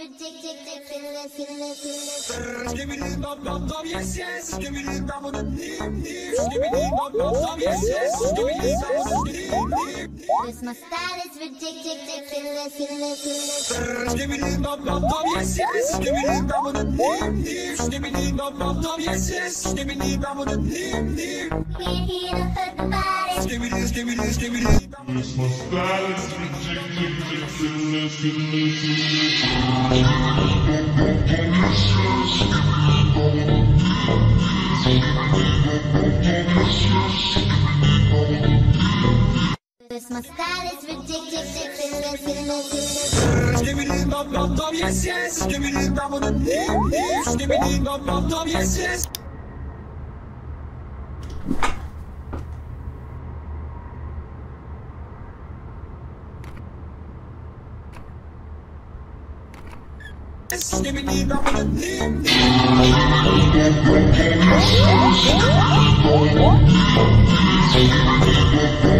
Give me the bomb, bomb, bomb, yes, yes. Give me the bomb, bomb, bomb, yes, yes. Give me the bomb, bomb, bomb, yes, yes. Give me the bomb, bomb, bomb, yes, yes yes, Christmas, give me all Christmas. That is ridiculous. Give me the bum bum bum, yes yes. Give me the bum bum yes. Give me the bum bum bum, yes yes. Give me the bum bum yes. Give me the bum bum yes.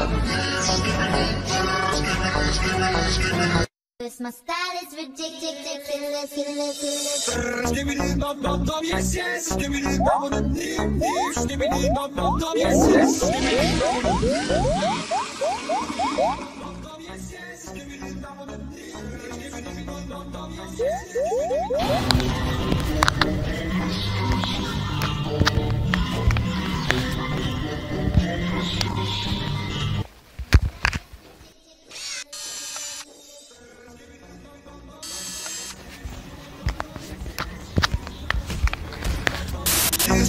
My style is ridiculous, ridiculous, ridiculous. Give me the dum dum dum, yes yes. Give me the dum dum dum, yes. Give me the dum dum dum, yes yes. Give me the dum dum dum, yes yes. Give me the dum dum dum, yes yes. Give me the dum dum dum, yes yes.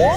Woo!